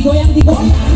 digoyang digoyang.